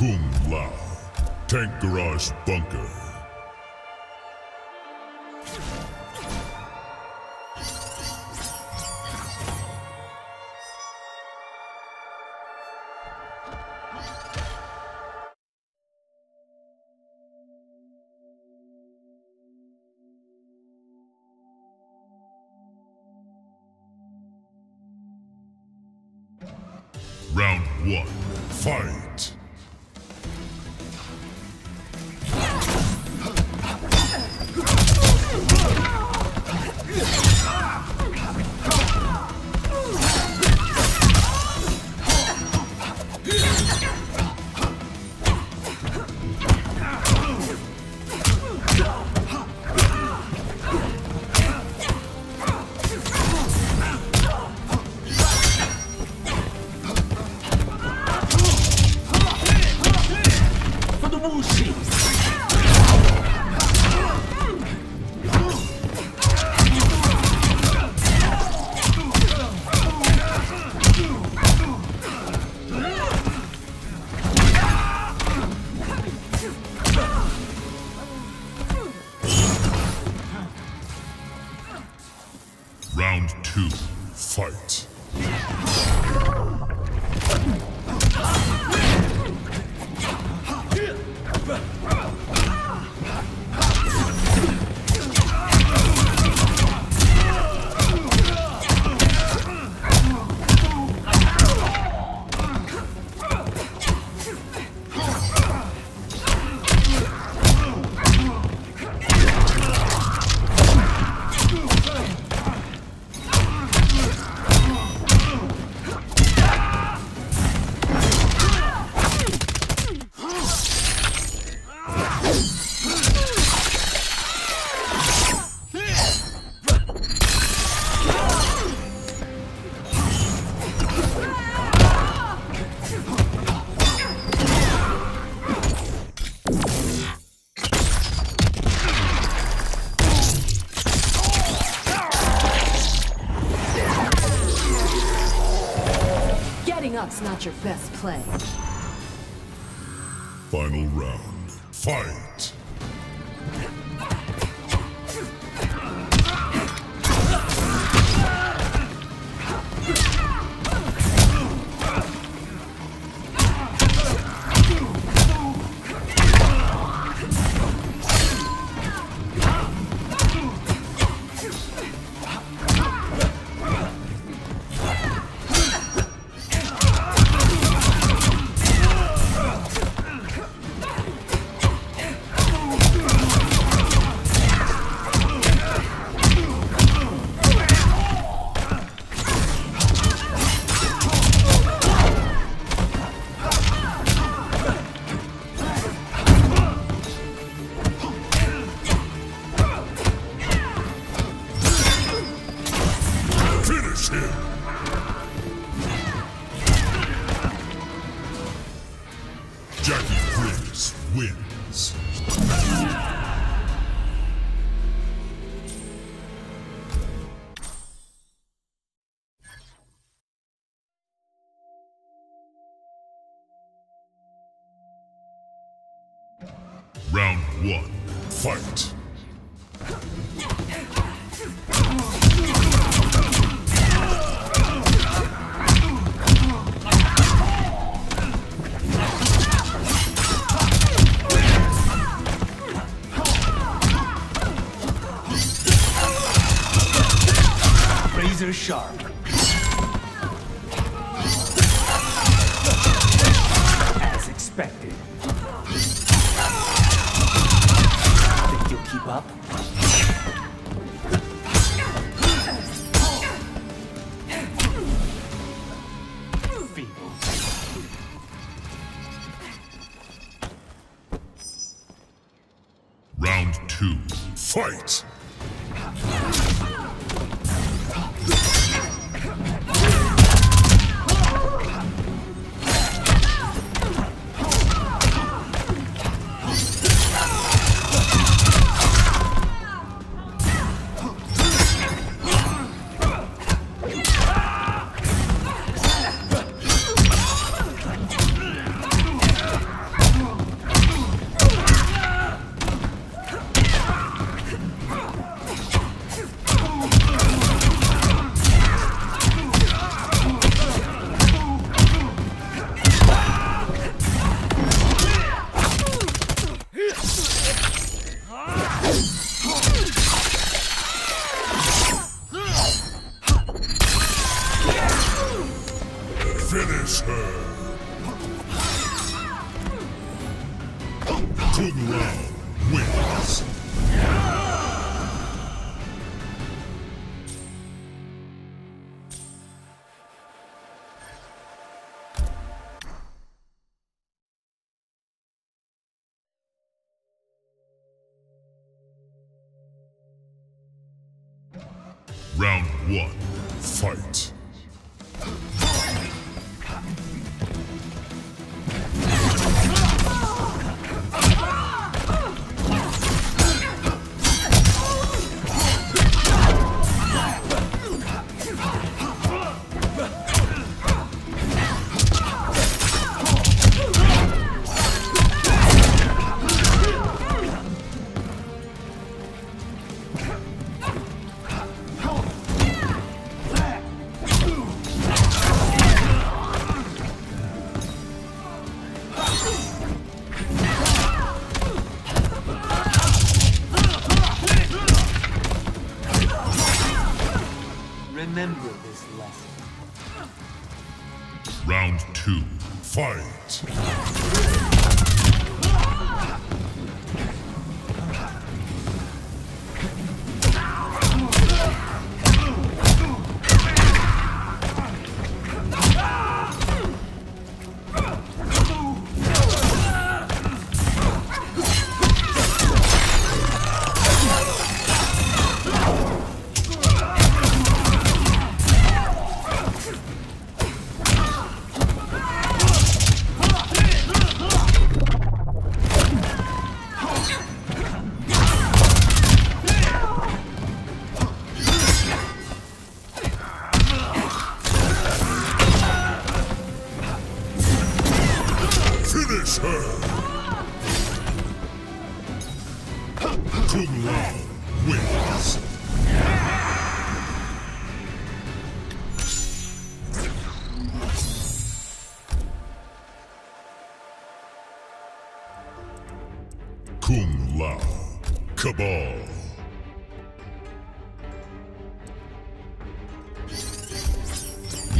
Kung Lao. Tank Garage Bunker. Play. Razor sharp. As expected. Think you'll keep up? Round one, fight.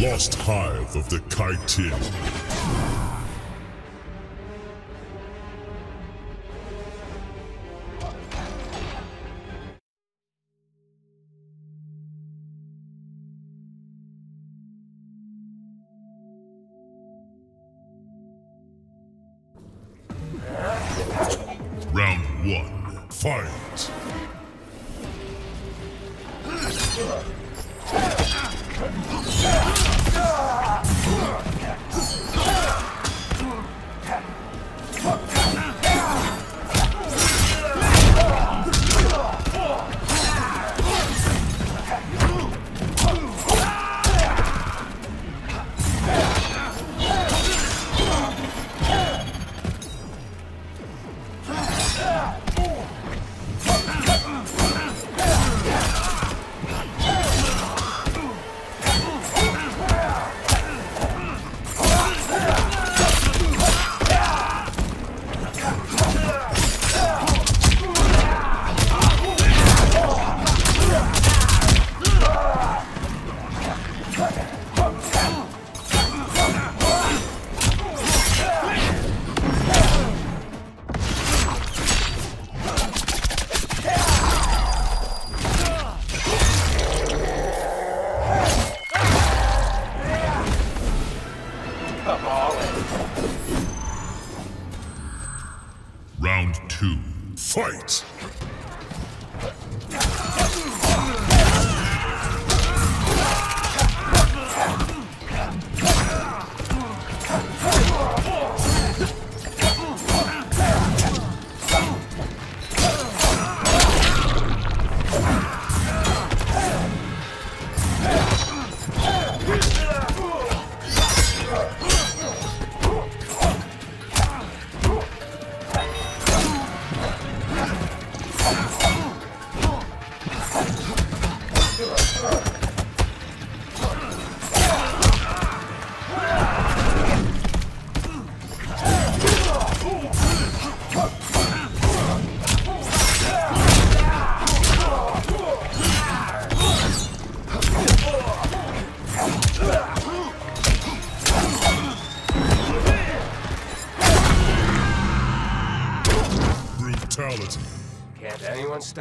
Lost Hive of the Kytinn.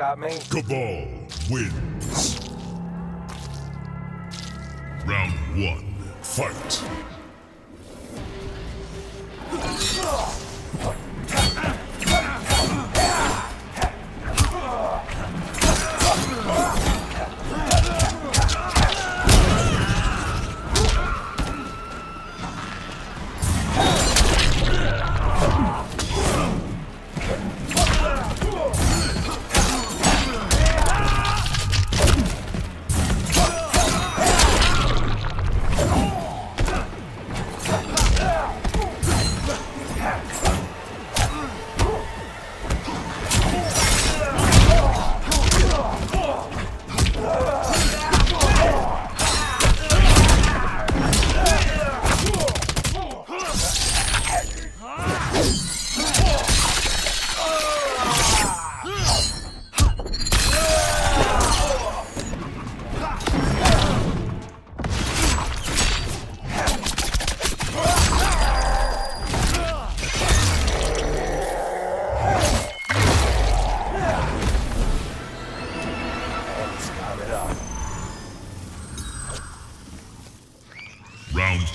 Stop me? Kabal wins.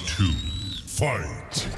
Two, fight.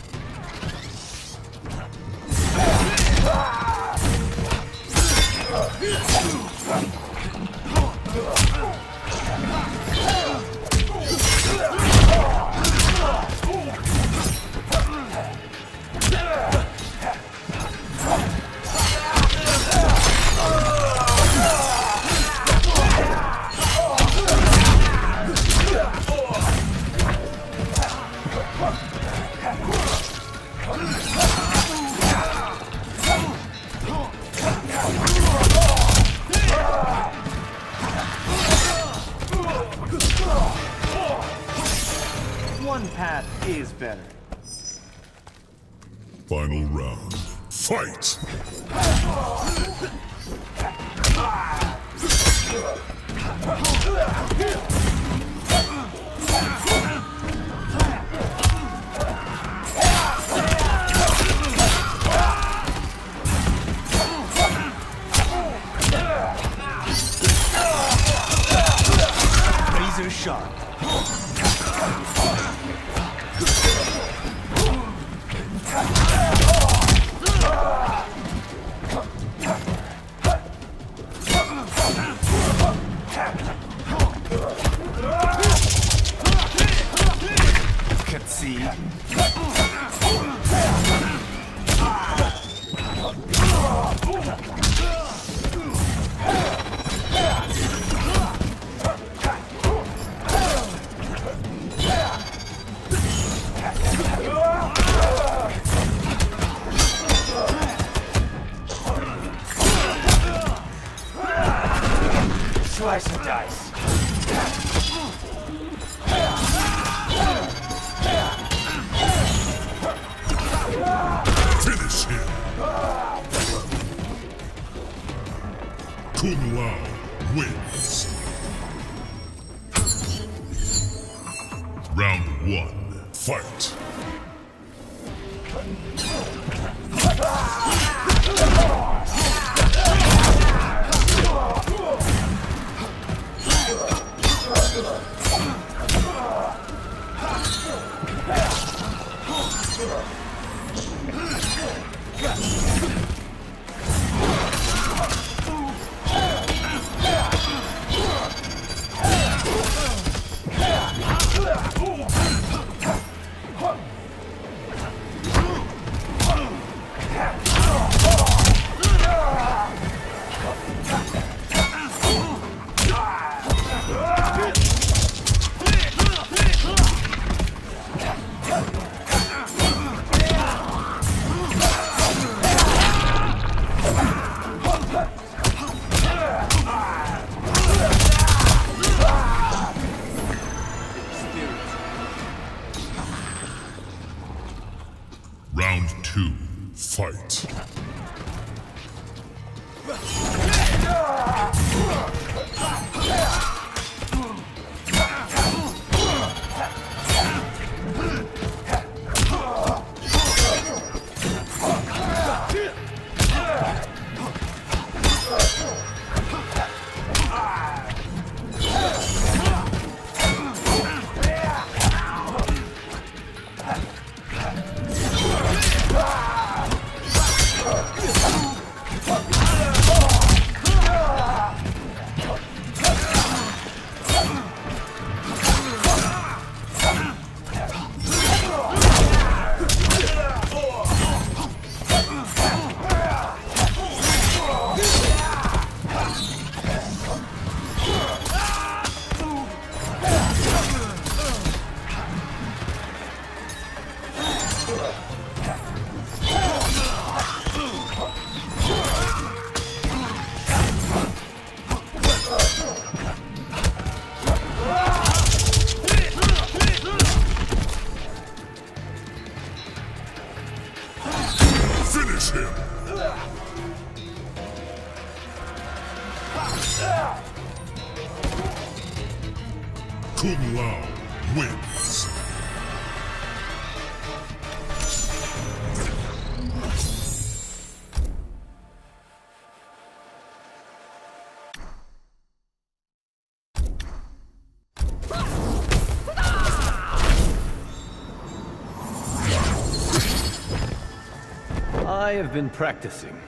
I have been practicing.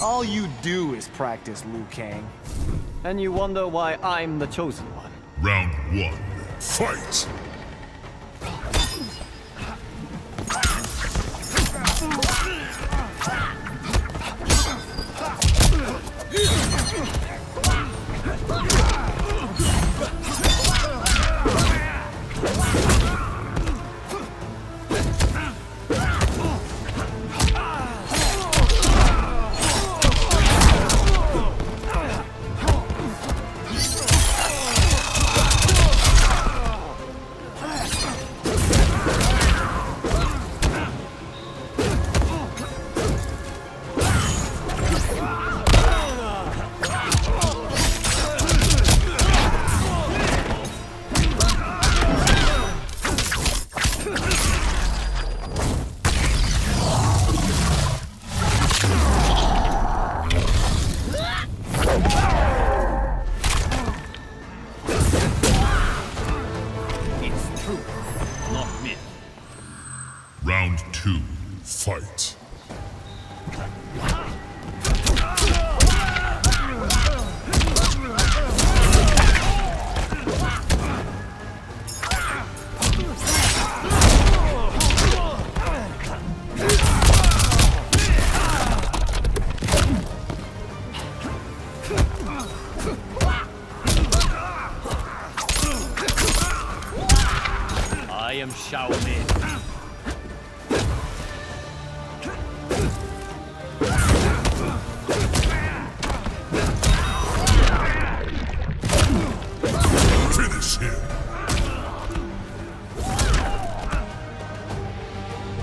All you do is practice, Liu Kang. And you wonder why I'm the chosen one. Round one, fight!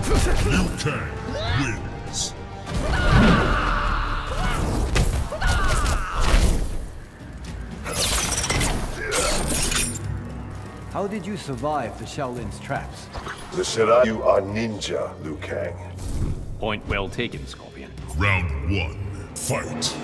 Liu Kang wins. How did you survive the Shaolin's traps? The Shirai, you are ninja, Liu Kang. Point well taken, Scorpion. Round one, fight!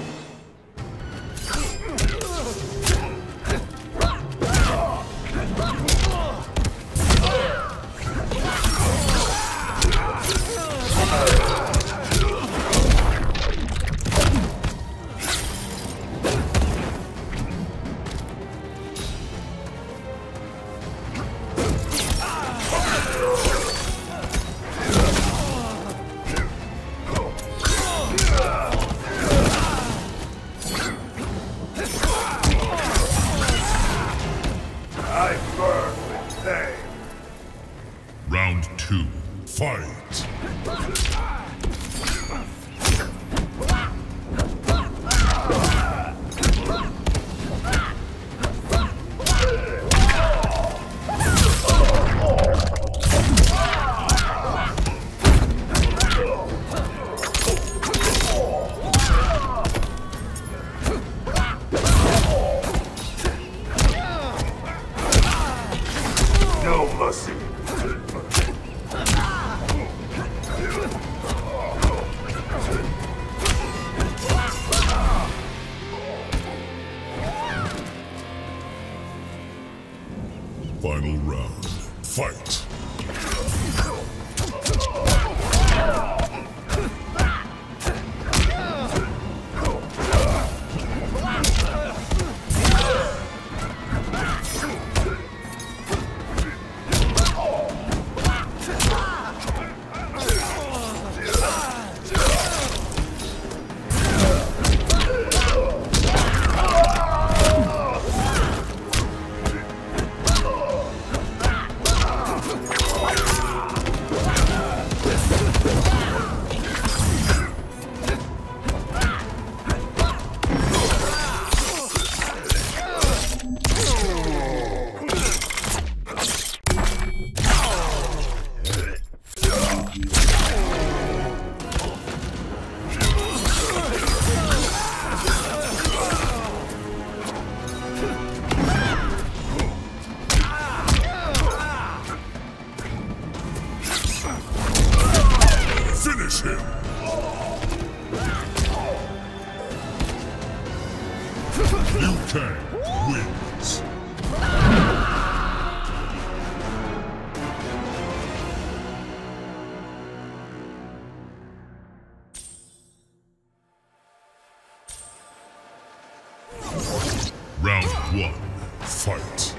Round one, fight.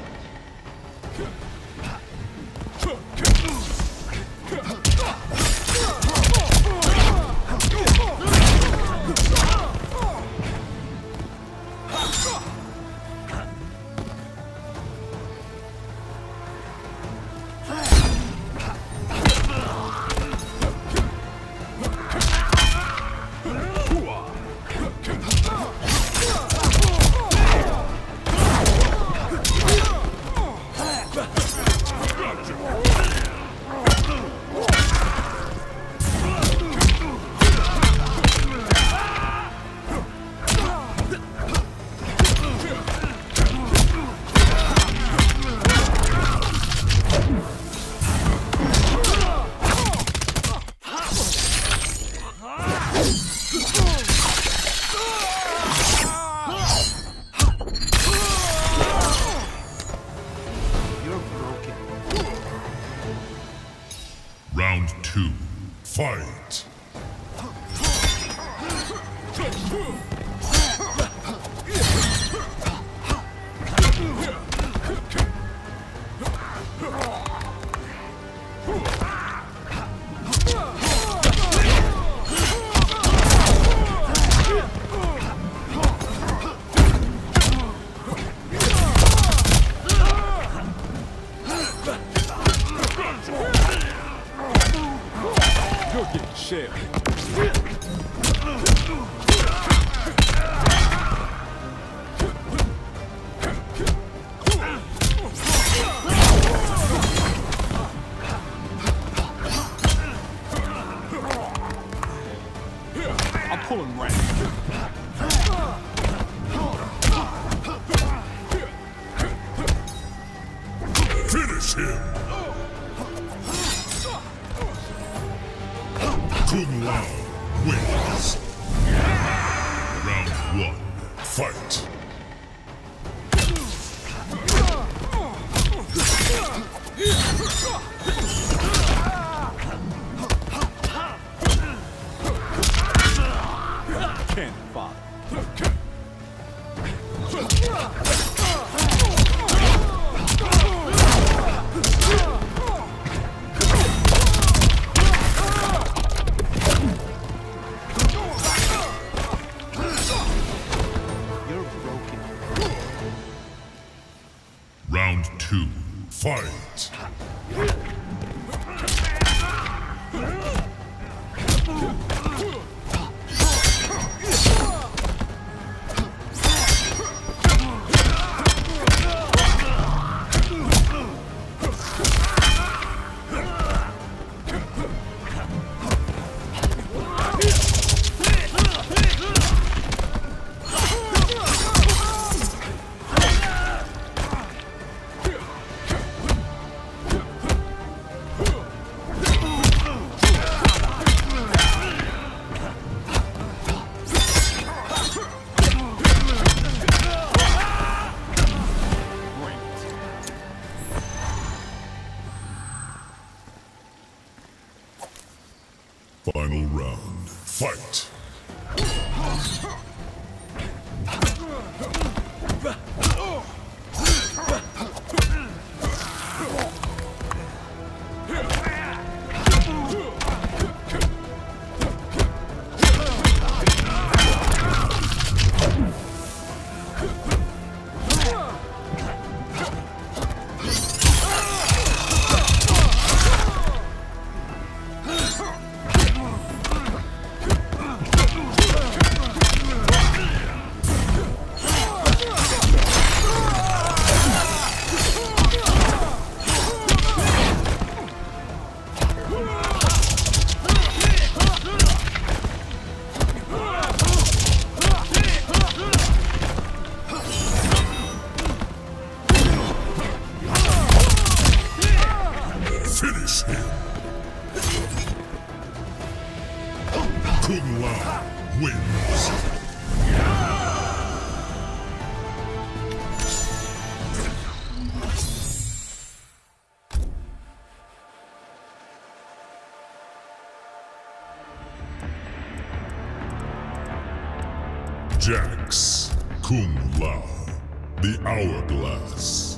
I'm pulling rank. Finish him! Kung Lao wins. Round one, fight. Can't Jax, Kung Lao, the Hourglass.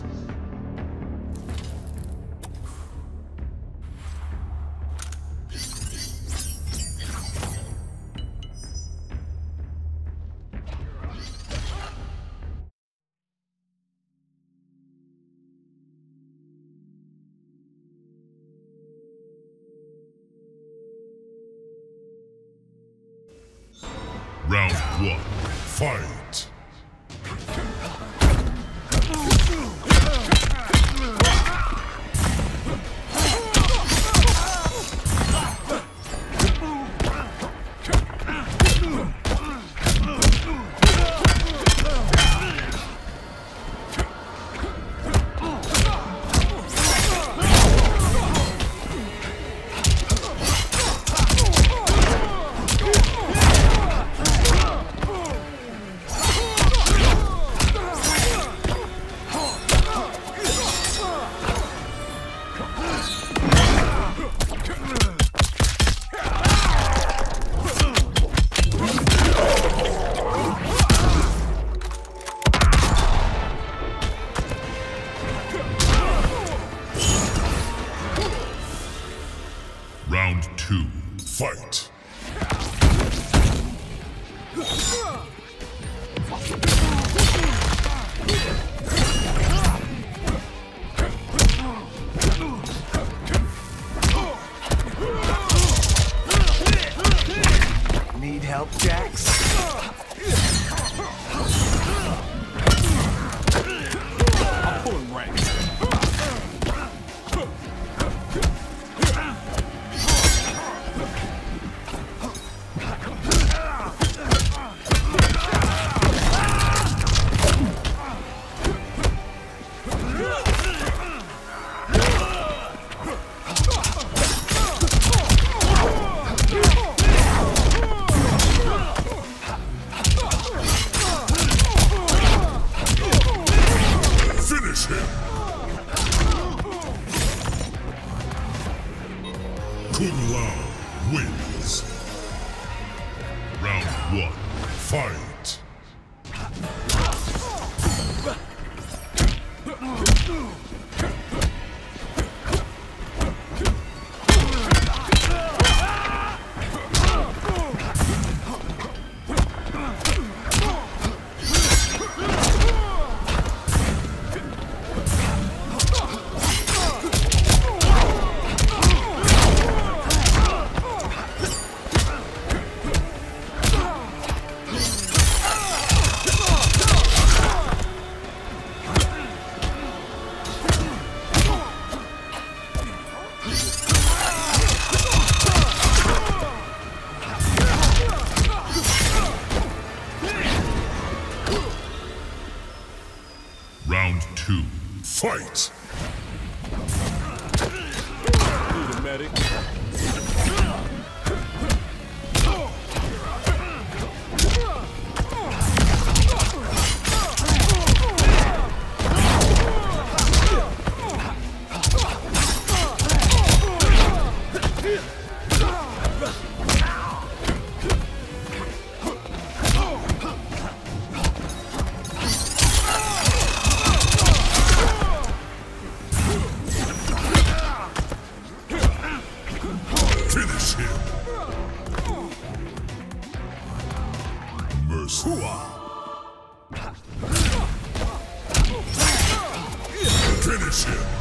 Finish him!